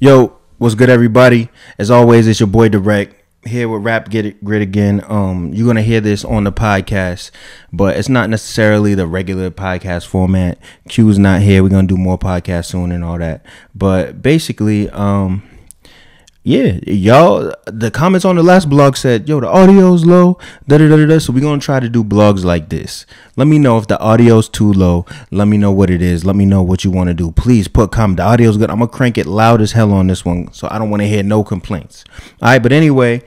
Yo, what's good, everybody? As always, it's your boy Drect here with Rap Get It Grit again. Um, you're gonna hear this on the podcast, but it's not necessarily the regular podcast format. Q's not here. We're gonna do more podcasts soon and all that. But basically, um, yeah, y'all. The comments on the last blog said, "Yo, the audio's low." Da da da da. So we're gonna try to do blogs like this. Let me know if the audio's too low. Let me know what it is. Let me know what you want to do. Please put comment. The audio's good. I'm gonna crank it loud as hell on this one, so I don't want to hear no complaints. All right, but anyway.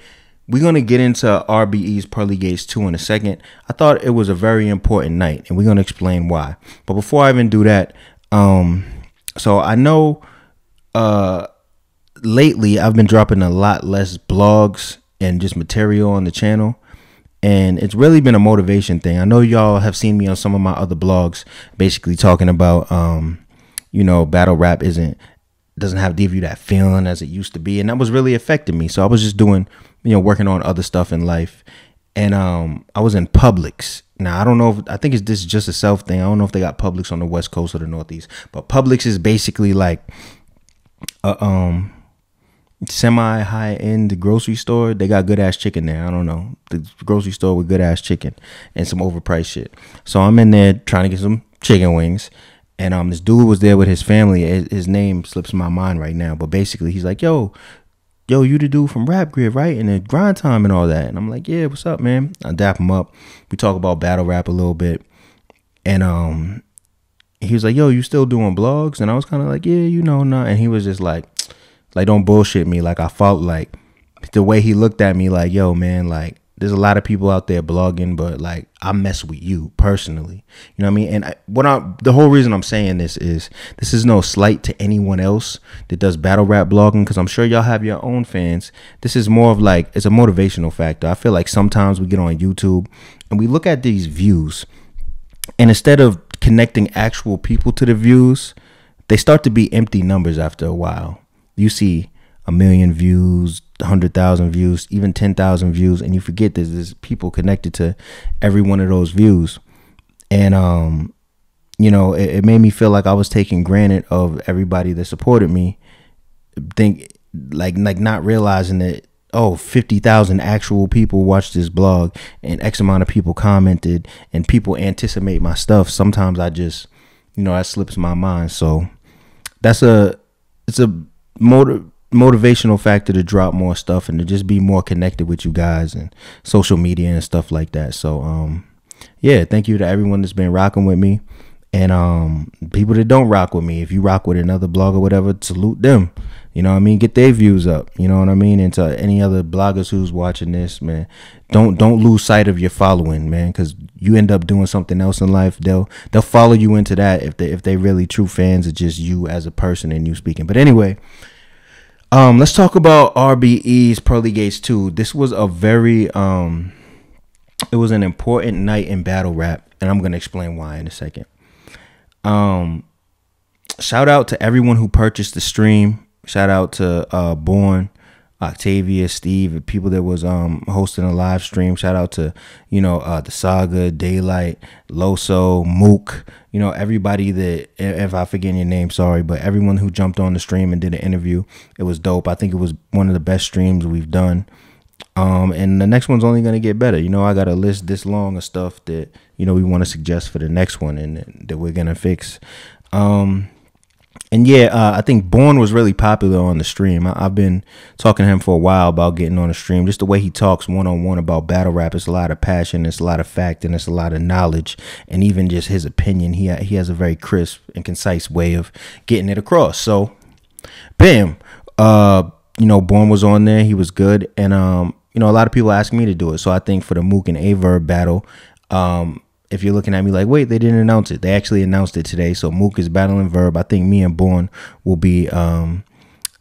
We're gonna get into RBE's Pearly Gates 2 in a second. I thought it was a very important night, and we're gonna explain why. But before I even do that, um, so I know uh lately I've been dropping a lot less blogs and just material on the channel. And it's really been a motivation thing. I know y'all have seen me on some of my other blogs basically talking about um, you know, battle rap isn't doesn't have give you that feeling as it used to be. And that was really affecting me. So I was just doing, you know, working on other stuff in life. And um I was in Publix. Now I don't know if I think it's this is just a self thing. I don't know if they got Publix on the west coast or the northeast. But Publix is basically like a um semi high end grocery store. They got good ass chicken there. I don't know. The grocery store with good ass chicken and some overpriced shit. So I'm in there trying to get some chicken wings. And um, this dude was there with his family. His, name slips my mind right now, but basically he's like, "Yo, yo, you the dude from Rap Grid, right? And the grind time and all that." And I'm like, "Yeah, what's up, man?" I dap him up. We talk about battle rap a little bit, and um, he was like, "Yo, you still doing blogs?" And I was kind of like, "Yeah, you know, not." And he was just like, like, don't bullshit me. Like I felt like the way he looked at me, like, yo, man, like there's a lot of people out there blogging, but like I mess with you personally. You know what I mean? And I, what I the whole reason I'm saying this is this is no slight to anyone else that does battle rap blogging because I'm sure y'all have your own fans. This is more of like it's a motivational factor. I feel like sometimes we get on YouTube and we look at these views, and instead of connecting actual people to the views, they start to be empty numbers after a while you see a million views, hundred thousand views, even ten thousand views, and you forget there's people connected to every one of those views, and um, you know, it, it made me feel like I was taking granted of everybody that supported me. Think like like not realizing that oh 50,000 actual people watched this blog and x amount of people commented and people anticipate my stuff. Sometimes i just you know that slips my mind. So that's a it's a motiv- motivational factor to drop more stuff and to just be more connected with you guys and social media and stuff like that. So um yeah, thank you to everyone that's been rocking with me. And um people that don't rock with me, if you rock with another blog or whatever, salute them. You know what I mean? Get their views up. You know what I mean? And to any other bloggers who's watching this, man, don't don't lose sight of your following, man, because you end up doing something else in life. They'll they'll follow you into that if they if they really true fans of just you as a person and you speaking. But anyway, um, let's talk about RBE's Pearly Gates 2. This was a very um it was an important night in battle rap, and I'm gonna explain why in a second. Um shout out to everyone who purchased the stream. Shout out to uh Born, Octavia, Steve, people that was um hosting a live stream. Shout out to, you know, uh the Saga, Daylyt, Loso, Mook, you know, everybody that if I forget your name, sorry, but everyone who jumped on the stream and did an interview. It was dope. I think it was one of the best streams we've done. Um, and the next one's only gonna get better. You know, I got a list this long of stuff that you know we want to suggest for the next one and that we're gonna fix. Um, and yeah, uh, I think Born was really popular on the stream. I, have been talking to him for a while about getting on the stream. Just the way he talks one on one about battle rap, it's a lot of passion, it's a lot of fact, and it's a lot of knowledge, and even just his opinion. He he has a very crisp and concise way of getting it across. So, bam, uh, you know, Born was on there. He was good, and um, you know, a lot of people ask me to do it. So I think for the Mook and Aye Verb battle, um, if you're looking at me like, wait, they didn't announce it. They actually announced it today. So Mook is battling Verb. I think me and Born will be um,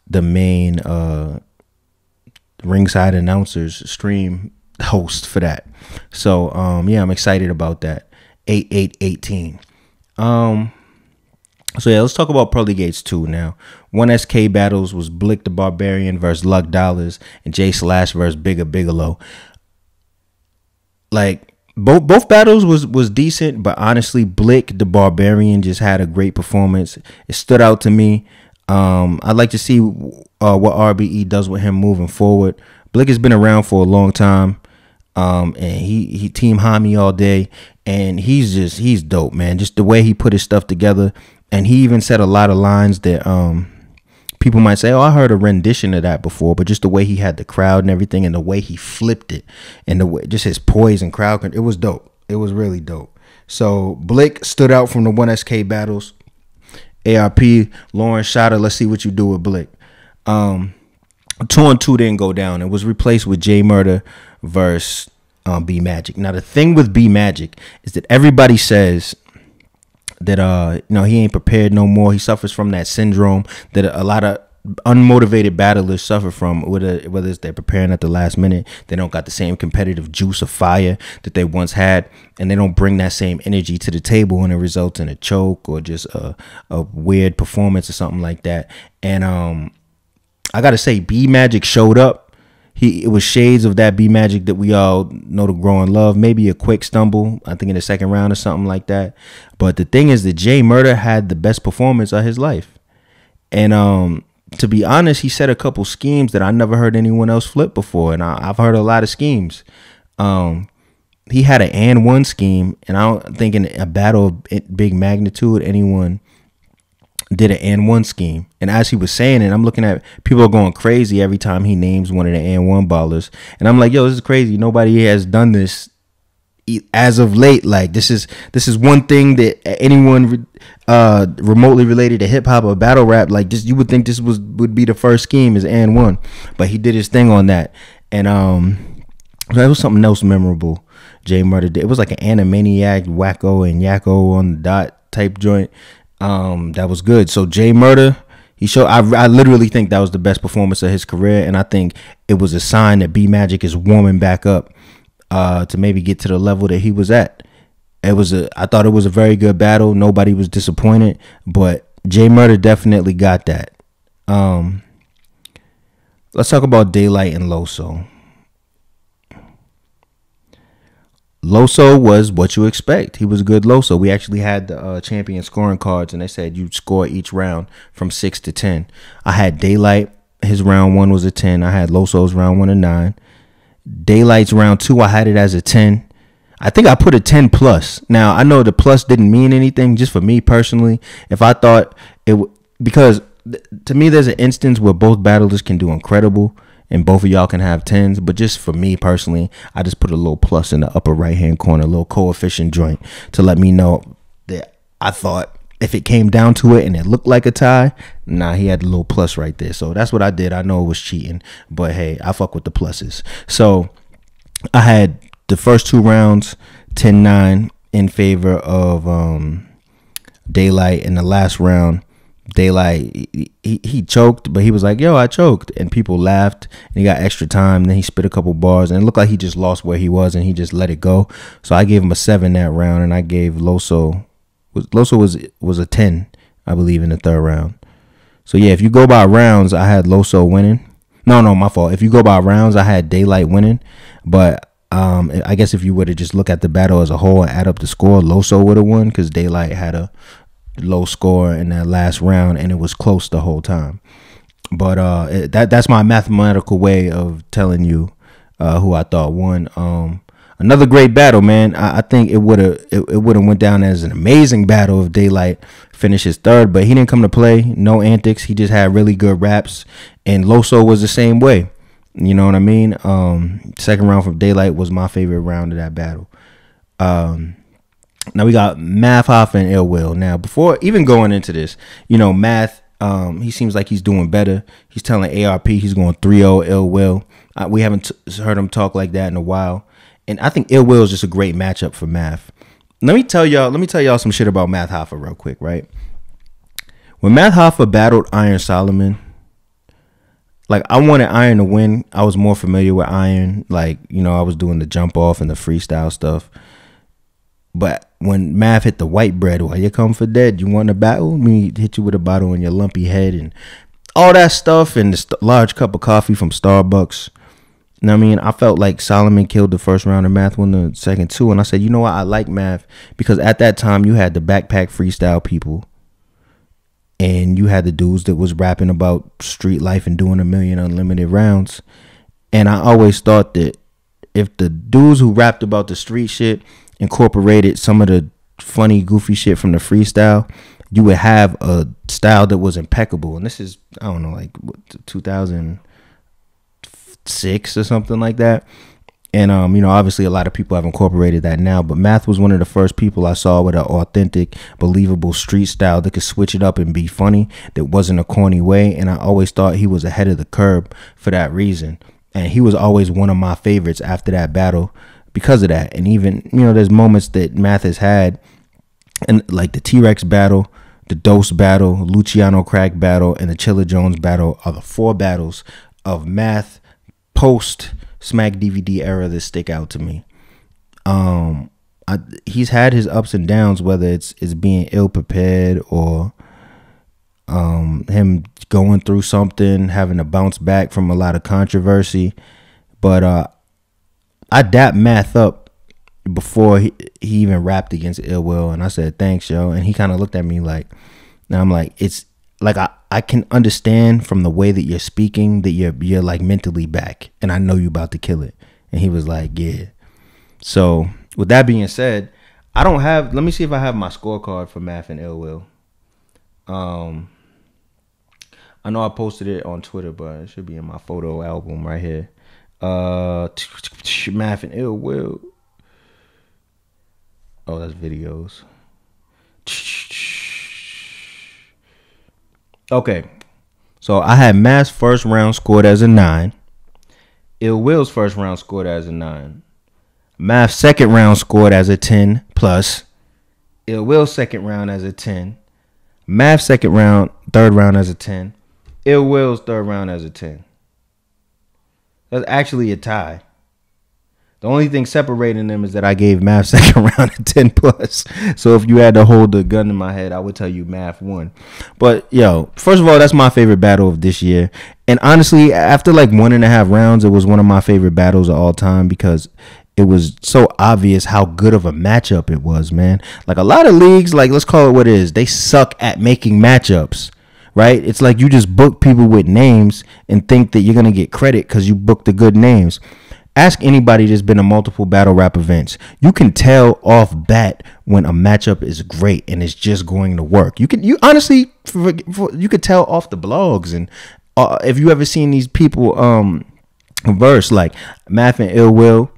the main uh, ringside announcers stream host for that. So um, yeah, I'm excited about that. Eight eight eighteen. Um so yeah, let's talk about Pearly Gates 2 now. One SK battles was Blick the Barbarian versus Luck Dollars and J Slash versus Bigger Bigelow. Like both both battles was was decent, but honestly, Blick the Barbarian just had a great performance. It stood out to me. Um, I'd like to see uh, what RBE does with him moving forward. Blick has been around for a long time. Um, and he he team Hami all day, and he's just he's dope, man. Just the way he put his stuff together, and he even said a lot of lines that um people might say, "Oh, I heard a rendition of that before," but just the way he had the crowd and everything, and the way he flipped it, and the way just his poise and crowd, it was dope. It was really dope. So Blick stood out from the one SK battles. ARP, Lauren Shada, let's see what you do with Blick. Um, two on two didn't go down. It was replaced with J Murda versus um, B Magic. Now the thing with B Magic is that everybody says that uh you know he ain't prepared no more. He suffers from that syndrome that a lot of unmotivated battlers suffer from whether whether it's they're preparing at the last minute they don't got the same competitive juice of fire that they once had and they don't bring that same energy to the table and it results in a choke or just a, a weird performance or something like that and um i gotta say b magic showed up he it was shades of that B magic that we all know to grow and love. Maybe a quick stumble, I think in the second round or something like that. But the thing is that J Murda had the best performance of his life. And um to be honest, he said a couple schemes that I never heard anyone else flip before. And I, have heard a lot of schemes. Um he had an and one scheme, and I don't think in a battle of big magnitude anyone did an and one scheme. And as he was saying it, I'm looking at people are going crazy every time he names one of the and one ballers. And I'm like, yo, this is crazy. Nobody has done this as of late. Like this is this is one thing that anyone uh remotely related to hip hop or battle rap, like just you would think this was would be the first scheme is and one. But he did his thing on that. And um that was something else memorable. J Murda did. It was like an Animaniac, Wakko and Yakko on the dot type joint. Um, that was good. So J Murda, he showed. I, I literally think that was the best performance of his career, and I think it was a sign that B Magic is warming back up uh, to maybe get to the level that he was at. It was a. I thought it was a very good battle. Nobody was disappointed, but J Murda definitely got that. Um, let's talk about Daylyt and Loso. Loso was what you expect. He was good Loso. We actually had the uh, champion scoring cards, and they said you'd score each round from six to ten. I had Daylyt. His round one was a ten. I had Loso's round one a nine. Daylyt's round two, I had it as a ten. I think I put a ten plus. Now I know the plus didn't mean anything, just for me personally. If I thought it, w- because th- to me, there's an instance where both battlers can do incredible and both of y'all can have tens. But just for me personally, I just put a little plus in the upper right hand corner, a little coefficient joint to let me know that I thought if it came down to it and it looked like a tie, nah, he had a little plus right there. So that's what I did. I know it was cheating, but hey, I fuck with the pluses. So I had the first two rounds 10 9 in favor of um, Daylyt, in the last round Daylyt he, he choked, but he was like, "Yo, I choked," and people laughed. And he got extra time. Then he spit a couple bars, and it looked like he just lost where he was, and he just let it go. So I gave him a seven that round, and I gave Loso was Loso was was a ten, I believe, in the third round. So yeah, if you go by rounds, I had Loso winning. No, no, my fault. If you go by rounds, I had Daylyt winning, but um, I guess if you were to just look at the battle as a whole and add up the score, Loso would have won because Daylyt had a low score in that last round, and it was close the whole time. But uh, it, that that's my mathematical way of telling you uh, who I thought won. Um, another great battle, man. I, I think it would have it, it would have went down as an amazing battle if Daylyt finishes third, but he didn't come to play. No antics. He just had really good raps, and Loso was the same way. You know what I mean? Um, second round from Daylyt was my favorite round of that battle. Um, now we got Math Hoffa and Ill Will. Now before even going into this, you know, Math, um, he seems like he's doing better. He's telling ARP he's going 3-0 Ill Will. Uh, we haven't t- heard him talk like that in a while, and I think Ill Will is just a great matchup for Math. Let me tell y'all. Let me tell y'all some shit about Math Hoffa real quick, right? When Math Hoffa battled Iron Solomon, like I wanted Iron to win. I was more familiar with Iron. Like you know, I was doing the jump off and the freestyle stuff. But when Math hit the white bread, why you come for dead? You want to battle? Me hit you with a bottle on your lumpy head and all that stuff and the large cup of coffee from Starbucks. You know I mean? I felt like Solomon killed the first round of Math, won the second two. And I said, you know what? I like Math because at that time you had the backpack freestyle people. and you had the dudes that was rapping about street life and doing a million unlimited rounds. And I always thought that if the dudes who rapped about the street shit incorporated some of the funny, goofy shit from the freestyle, you would have a style that was impeccable. And this is, I don't know, like 2006 or something like that. And um, you know, obviously a lot of people have incorporated that now, but Math was one of the first people I saw with an authentic, believable street style that could switch it up and be funny, that wasn't a corny way. And I always thought he was ahead of the curb for that reason. And he was always one of my favorites after that battle because of that. And even, you know, there's moments that Math has had and like the T Rex battle, the Dose battle, Luciano Crack battle, and the Chilla Jones battle are the four battles of Math post Smack DVD era that stick out to me. Um, I, he's had his ups and downs, whether it's it's being ill prepared or um, him going through something, having to bounce back from a lot of controversy. But uh, I dapped Math up before he, he even rapped against Ill Will, and I said thanks, yo. And he kind of looked at me like, and I'm like, it's like I, I can understand from the way that you're speaking that you're you're like mentally back and I know you about to kill it. And he was like, Yeah. So with that being said, I don't have let me see if I have my scorecard for math and ill will. Um I know I posted it on Twitter, but it should be in my photo album right here. Uh math and ill will. Oh, that's videos. Okay. So I had Math first round scored as a nine. Ill Will's first round scored as a nine. Math second round scored as a 10 plus. Ill Will second round as a 10. Math second round, third round as a 10. Ill Will's third round as a 10. That's actually a tie. The only thing separating them is that I gave math second round a 10 plus. So if you had to hold the gun in my head, I would tell you math won. But yo, first of all, that's my favorite battle of this year. And honestly, after like one and a half rounds, it was one of my favorite battles of all time because it was so obvious how good of a matchup it was, man. Like a lot of leagues, like let's call it what it is, they suck at making matchups right? It's like you just book people with names and think that you're gonna get credit because you booked the good names. Ask anybody that's been to multiple battle rap events. You can tell off bat when a matchup is great and it's just going to work. You can you honestly you could tell off the blogs and uh, if you ever seen these people um verse like Math and Ill Will,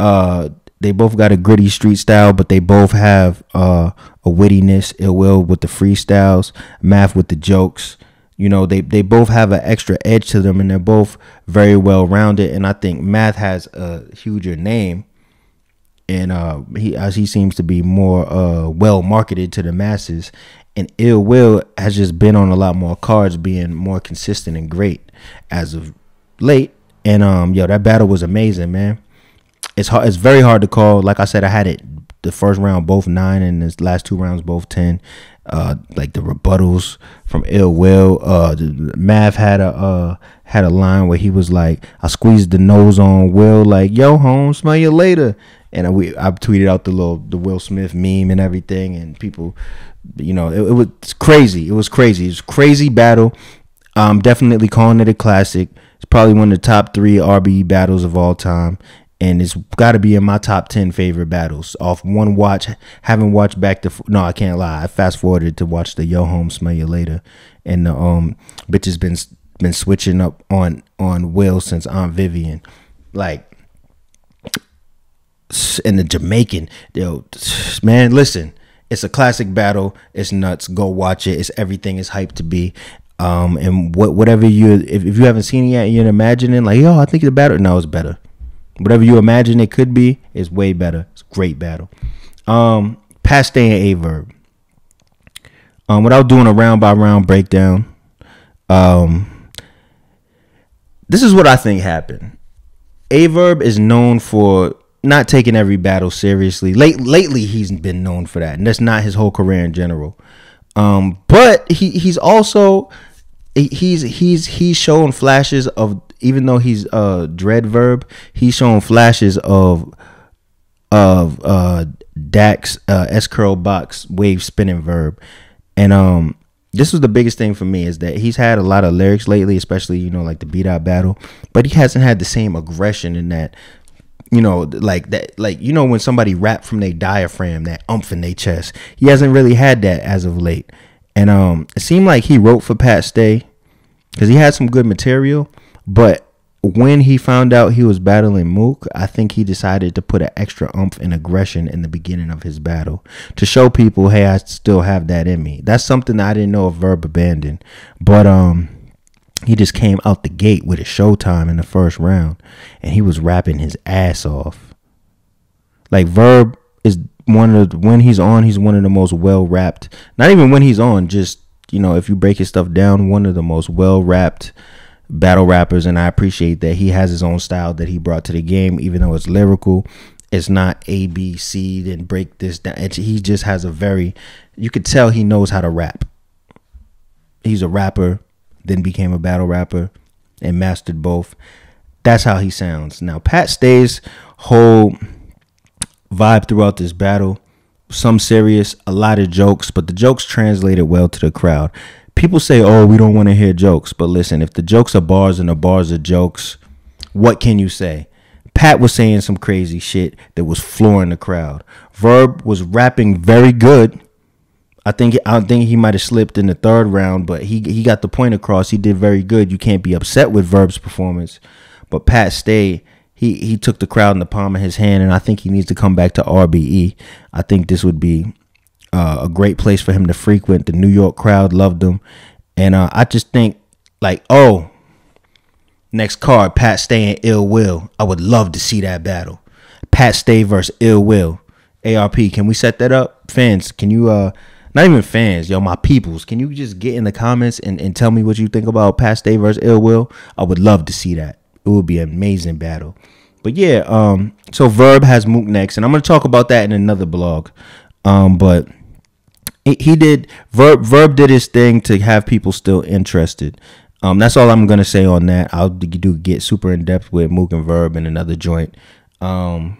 uh they both got a gritty street style, but they both have uh a wittiness. Ill Will with the freestyles, Math with the jokes. You know they they both have an extra edge to them and they're both very well rounded. And i think math has a huger name and uh he as he seems to be more uh well marketed to the masses. And ill will has just been on a lot more cards being more consistent and great as of late. And um yo that battle was amazing man it's hard it's very hard to call like i said i had it the first round both nine and the last two rounds both ten uh, like the rebuttals from Ill Will. Uh, Math had a uh, had a line where he was like, "I squeezed the nose on Will, like yo, home, smell you later." And we I tweeted out the little the Will Smith meme and everything, and people, you know, it, it was crazy. It was crazy. It was crazy battle. I'm definitely calling it a classic. It's probably one of the top three RBE battles of all time and it's got to be in my top 10 favorite battles off one watch haven't watched back to no i can't lie i fast forwarded to watch the yo home smell you later. And the um bitch has been been switching up on on will since aunt vivian. Like and the jamaican yo man listen it's a classic battle. It's nuts. Go watch it. It's everything is hyped to be. Um and what whatever you if, if you haven't seen it yet you're imagining like yo i think the battle no it's better Whatever you imagine it could be is way better. It's great battle. Um, Pat Stay and Aye Verb. Um, without doing a round by round breakdown, um, this is what I think happened. Aye Verb is known for not taking every battle seriously. Late lately, he's been known for that, and that's not his whole career in general. Um, but he he's also he's he's he's shown flashes of even though he's uh dread verb, he's shown flashes of of uh Dax uh S curl box wave spinning verb. And um this was the biggest thing for me is that he's had a lot of lyrics lately, especially you know like the beat out battle, but he hasn't had the same aggression in that. You know, like that, like you know when somebody rap from their diaphragm, that umph in their chest. He hasn't really had that as of late, and um, it seemed like he wrote for Pat Stay because he had some good material, but when he found out he was battling Mook, I think he decided to put an extra umph and aggression in the beginning of his battle to show people, hey, I still have that in me. That's something I didn't know of Verb abandoned, but um, he just came out the gate with a showtime in the first round, and he was rapping his ass off. Like Verb is one of the, when he's on, he's one of the most well rapped. Not even when he's on, just you know, if you break his stuff down, one of the most well rapped battle rappers, and I appreciate that he has his own style that he brought to the game, even though it's lyrical. It's not A B C then break this down. It's, he just has a very, you could tell he knows how to rap. He's a rapper, then became a battle rapper, and mastered both. That's how he sounds. Now Pat Stay's whole vibe throughout this battle, some serious, a lot of jokes, but the jokes translated well to the crowd people say, "Oh, we don't want to hear jokes," but listen, if the jokes are bars and the bars are jokes, what can you say? Pat was saying some crazy shit that was flooring the crowd. Verb was rapping very good. I think I think he might have slipped in the third round, but he he got the point across. He did very good. You can't be upset with Verb's performance, but Pat Stay he he took the crowd in the palm of his hand, and I think he needs to come back to RBE. I think this would be uh, a great place for him to frequent. The New York crowd loved him, and uh, I just think like, oh, next card, Pat Stay and Ill Will. I would love to see that battle. Pat Stay versus Ill Will. ARP, can we set that up? Fans, can you uh not even fans, yo, my peoples, can you just get in the comments and, and tell me what you think about Pat Stay versus Ill Will? I would love to see that. It would be an amazing battle. But yeah, um, so Verb has Mook next, and I'm gonna talk about that in another blog. Um, but he, did Verb Verb did his thing to have people still interested. Um, that's all I'm gonna say on that. I'll do get super in depth with Mook and Verb and another joint. Um,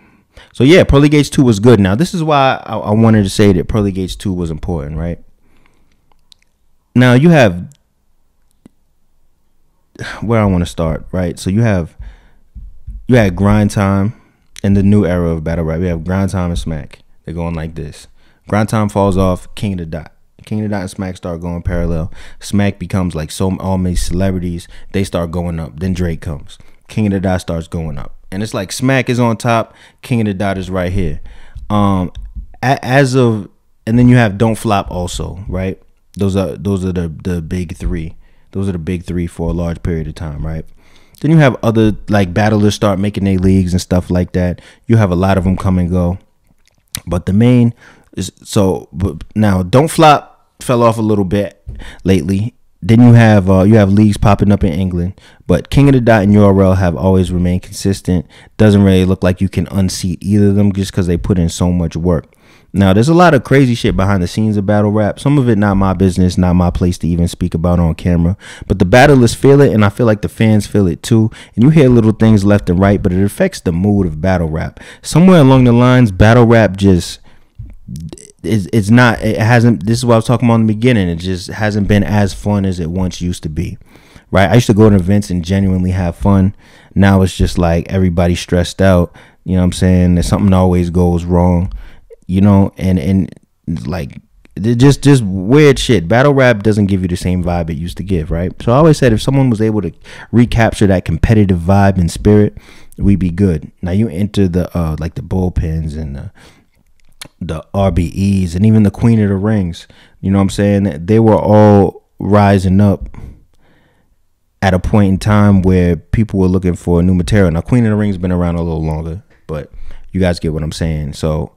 so yeah, Pearly Gates two was good. Now this is why I, I wanted to say that Pearly Gates two was important, right? Now you have where I want to start, right? So you have you had grind time in the new era of battle rap. We have grind time and smack. They're going like this. Grind time falls off. King of the Dot. King of the Dot and Smack start going parallel. Smack becomes like so all many celebrities. They start going up. Then Drake comes. King of the Dot starts going up, and it's like Smack is on top. King of the Dot is right here. Um, as of and then you have Don't Flop also, right? Those are those are the the big three. Those are the big three for a large period of time, right? Then you have other like battlers start making their leagues and stuff like that. You have a lot of them come and go, but the main so now don't flop fell off a little bit lately. Then you have uh, you have leagues popping up in England, but King of the Dot and URL have always remained consistent. Doesn't really look like you can unseat either of them just because they put in so much work. Now, there's a lot of crazy shit behind the scenes of battle rap. Some of it not my business, not my place to even speak about on camera. But the battlers feel it, and I feel like the fans feel it too. And you hear little things left and right, but it affects the mood of battle rap. Somewhere along the lines, battle rap just it's, it's not it hasn't this is what I was talking about in the beginning. It just hasn't been as fun as it once used to be right? I used to go to events and genuinely have fun. Now it's just like everybody stressed out. You know what I'm saying? That something always goes wrong you know? And and like just just weird shit. Battle rap doesn't give you the same vibe it used to give right? So I always said if someone was able to recapture that competitive vibe and spirit we'd be good. Now you enter the uh like the bullpens and the the RBEs and even the Queen of the Rings. You know what I'm saying? They were all rising up at a point in time where people were looking for new material. Now, Queen of the Rings been around a little longer, but you guys get what I'm saying. So,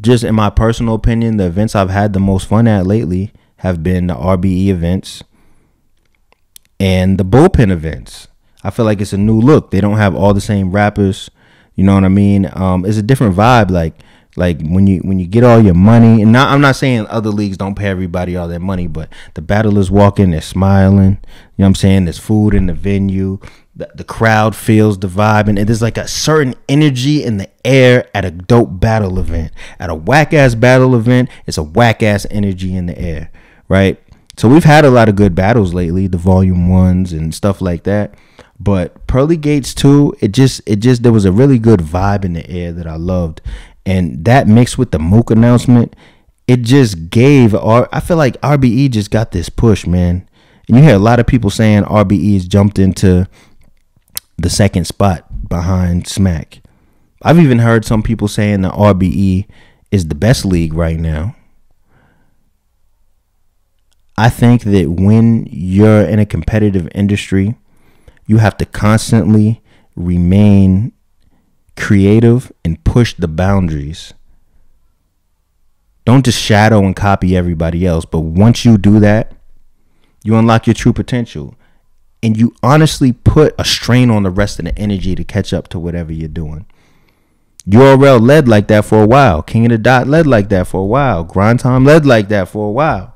just in my personal opinion, the events I've had the most fun at lately have been the RBE events and the bullpen events. I feel like it's a new look. They don't have all the same rappers. You know what I mean? Um, it's a different vibe. Like like when you when you get all your money, and not, I'm not saying other leagues don't pay everybody all their money, but the battlers walk in, they're smiling. You know what I'm saying? There's food in the venue. The, the crowd feels the vibe, and there's like a certain energy in the air at a dope battle event. At a whack ass battle event, it's a whack ass energy in the air, right? So we've had a lot of good battles lately, the volume ones and stuff like that. But Pearly Gates 2, it just it just there was a really good vibe in the air that I loved. And that mixed with the Mook announcement, it just gave or I feel like RBE just got this push, man. And you hear a lot of people saying RBE's jumped into the second spot behind Smack. I've even heard some people saying that RBE is the best league right now. I think that when you're in a competitive industry, you have to constantly remain creative and push the boundaries. Don't just shadow and copy everybody else, but once you do that, you unlock your true potential and you honestly put a strain on the rest of the energy to catch up to whatever you're doing. URL led like that for a while. King of the Dot led like that for a while. Grind Time led like that for a while.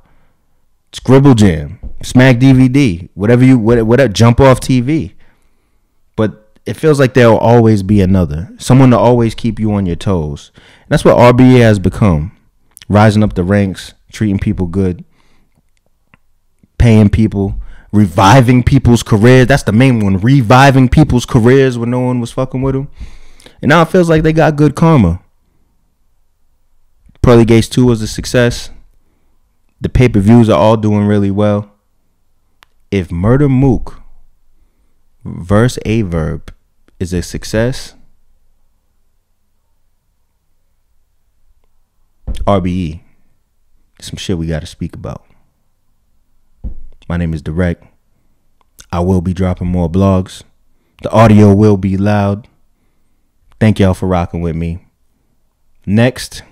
Scribble Jam, Smack DVD, whatever you whatever, jump off TV. It feels like there'll always be another. Someone to always keep you on your toes. And that's what RBA has become. Rising up the ranks, treating people good, paying people, reviving people's careers. That's the main one. Reviving people's careers when no one was fucking with them. And now it feels like they got good karma. Pearly Gates 2 was a success. The pay per views are all doing really well. If Murder Mook verse Aye Verb is a success, RBE, some shit we got to speak about. My name is Drect. I will be dropping more blogs. The audio will be loud. Thank y'all for rocking with me. Next,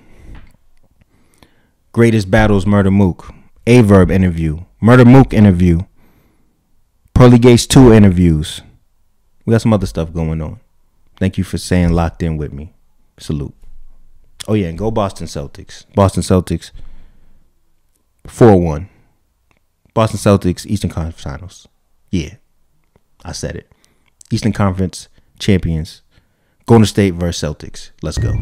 greatest battles Murder Mook, Aye Verb interview, Murder Mook interview, Pearly Gates 2 interviews. We got some other stuff going on. Thank you for saying locked in with me. Salute. Oh yeah, and go Boston Celtics. Boston Celtics 4-1. Boston Celtics Eastern Conference Finals. Yeah. I said it. Eastern Conference champions Golden State versus Celtics. Let's go.